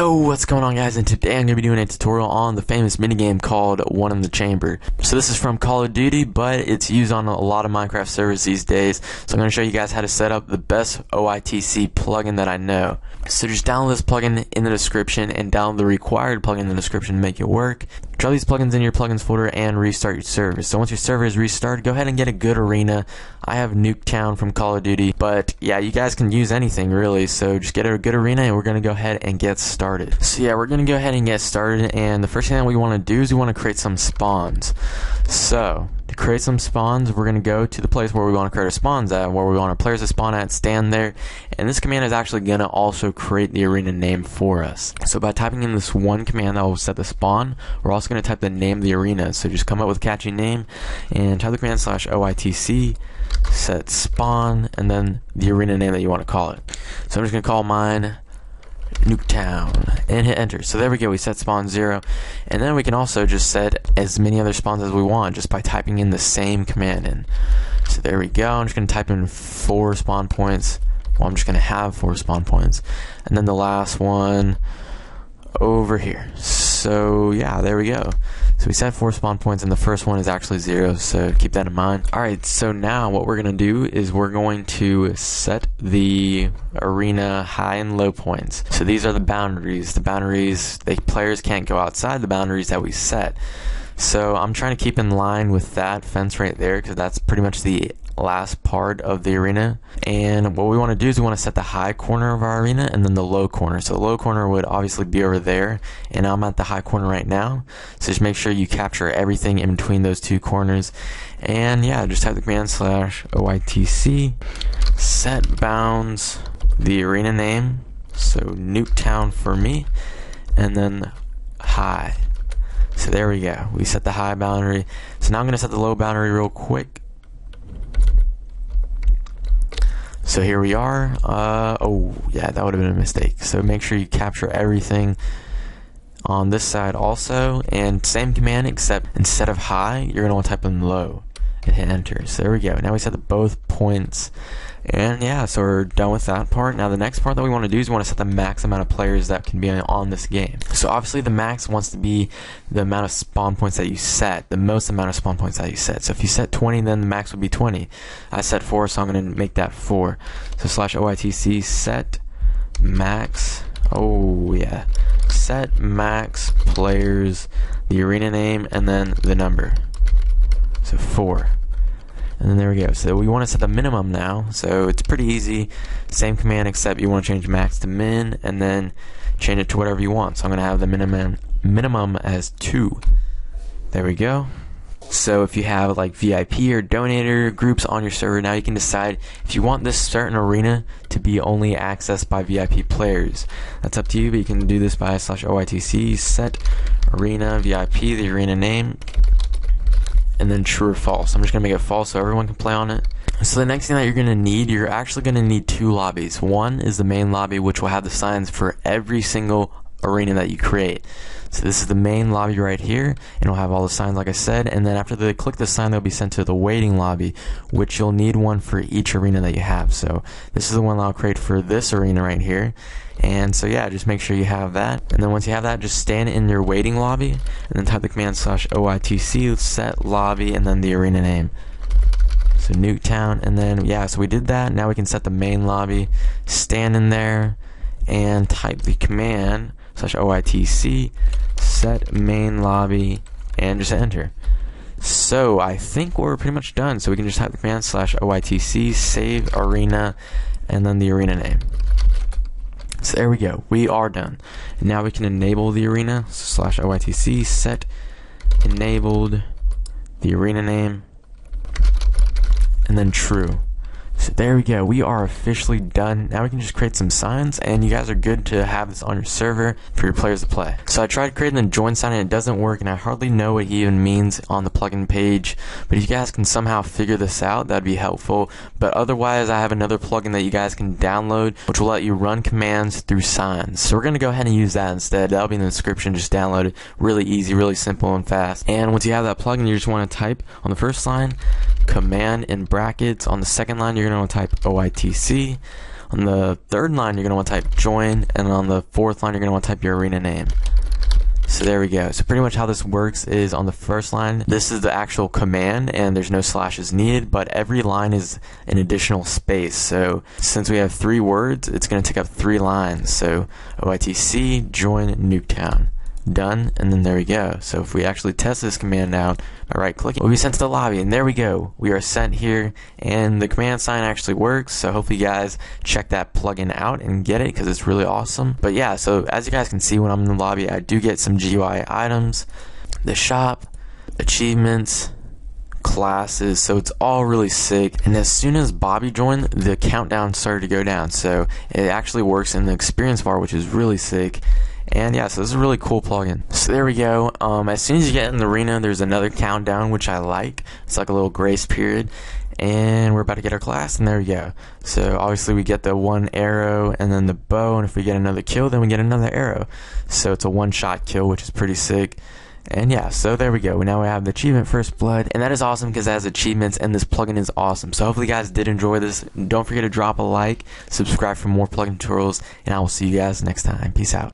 Yo, what's going on guys? And today I'm going to be doing a tutorial on the famous minigame called One in the Chamber. So this is from Call of Duty, but it's used on a lot of Minecraft servers these days. So I'm going to show you guys how to set up the best OITC plugin that I know. So just download this plugin in the description and download the required plugin in the description to make it work. Drop these plugins in your plugins folder and restart your server. So once your server is restarted, go ahead and get a good arena. I have Nuketown from Call of Duty, but yeah, you guys can use anything really. So just get a good arena and we're to go ahead and get started. So yeah, we're to go ahead and get started and the first thing that we want to do is we want to create some spawns. So to create some spawns, we're going to go to the place where we want to create our spawns at, where we want our players to spawn at, stand there, and this command is actually going to also create the arena name for us. So by typing in this one command that will set the spawn, we're also going to type the name of the arena. So just come up with a catchy name and type the command slash OITC, set spawn, and then the arena name that you want to call it. So I'm just going to call mine Nuketown and hit enter. So there we go, we set spawn 0. And then we can also just set as many other spawns as we want just by typing in the same command in. So there we go, I'm just going to type in 4 spawn points. Well, I'm just going to have 4 spawn points. And then the last one over here. So yeah, there we go. So we set four spawn points and the first one is actually zero, so keep that in mind. Alright, so now what we're going to do is we're going to set the arena high and low points. So these are the boundaries. The boundaries, the players can't go outside the boundaries that we set. So I'm trying to keep in line with that fence right there because that's pretty much the last part of the arena. And what we want to do is we want to set the high corner of our arena and then the low corner. So the low corner would obviously be over there, and I'm at the high corner right now. So just make sure you capture everything in between those two corners. And yeah, just type the command slash OITC, set bounds, the arena name, so Nuketown for me, and then high. So there we go. We set the high boundary. So now I'm going to set the low boundary real quick. So here we are. Uh, oh, yeah, that would have been a mistake. So make sure you capture everything on this side also. And same command, except instead of high, you're going to want to type in low and hit enter. So there we go. Now we set the both points and yeah, so we're done with that part. Now the next part that we want to do is we want to set the max amount of players that can be on this game. So obviously the max wants to be the amount of spawn points that you set, the most amount of spawn points that you set. So if you set 20, then the max would be 20. I set 4, so I'm going to make that 4. So slash OITC set max, oh yeah, set max players, the arena name, and then the number. So 4. And then there we go. So we want to set the minimum now. So it's pretty easy. Same command except you want to change max to min and then change it to whatever you want. So I'm going to have the minimum minimum as 2. There we go. So if you have like VIP or donator groups on your server, now you can decide if you want this certain arena to be only accessed by VIP players. That's up to you, but you can do this by slash OITC set arena VIP, the arena name, and then true or false. I'm just going to make it false so everyone can play on it. So the next thing that you're going to need, you're actually going to need two lobbies. One is the main lobby, which will have the signs for every single arena that you create. So this is the main lobby right here, and it'll have all the signs like I said, and then after they click the sign, they'll be sent to the waiting lobby, which you'll need one for each arena that you have. So this is the one I'll create for this arena right here. And so yeah, just make sure you have that. And then once you have that, just stand in your waiting lobby, and then type the command slash OITC, set lobby, and then the arena name. So Nuketown, and then yeah, so we did that. Now we can set the main lobby, stand in there, and type the command slash OITC, set main lobby, and just enter. So I think we're pretty much done. So we can just type the command slash OITC, save arena, and then the arena name. So there we go. We are done. now we can enable the arena slash OITC, set enabled the arena name, and then true. So there we go. We are officially done. Now we can just create some signs, and you guys are good to have this on your server for your players to play. So I tried creating the join sign, and it doesn't work, and I hardly know what he even means on the plugin page. But if you guys can somehow figure this out, that'd be helpful. But otherwise, I have another plugin that you guys can download, which will let you run commands through signs. So we're going to go ahead and use that instead. That'll be in the description. Just download it. Really easy, really simple, and fast. And once you have that plugin, you just want to type on the first line command in brackets. On the second line, you're going to want to type OITC. On the third line, you're going to want to type join, and on the fourth line, you're going to want to type your arena name. So there we go. So pretty much how this works is on the first line, this is the actual command and there's no slashes needed, but every line is an additional space. So since we have three words, it's going to take up three lines. So OITC join Nuketown done, and then there we go. So if we actually test this command out by right clicking, we'll be sent to the lobby, and there we go. We are sent here, and the command sign actually works. So hopefully you guys check that plugin out and get it because it's really awesome. But yeah, so as you guys can see when I'm in the lobby, I do get some GUI items, the shop, achievements, classes so it's all really sick and as soon as bobby joined the countdown started to go down so it actually works in the experience bar which is really sick and yeah, so this is a really cool plugin. So there we go. Um, as soon as you get in the arena, there's another countdown, which I like. It's like a little grace period. And we're about to get our class, and there we go. So obviously we get the one arrow and then the bow, and if we get another kill, then we get another arrow. So it's a one-shot kill, which is pretty sick. And yeah, so there we go. Now we have the achievement First Blood, and that is awesome because it has achievements, and this plugin is awesome. So hopefully you guys did enjoy this. Don't forget to drop a like, subscribe for more plugin tutorials, and I will see you guys next time. Peace out.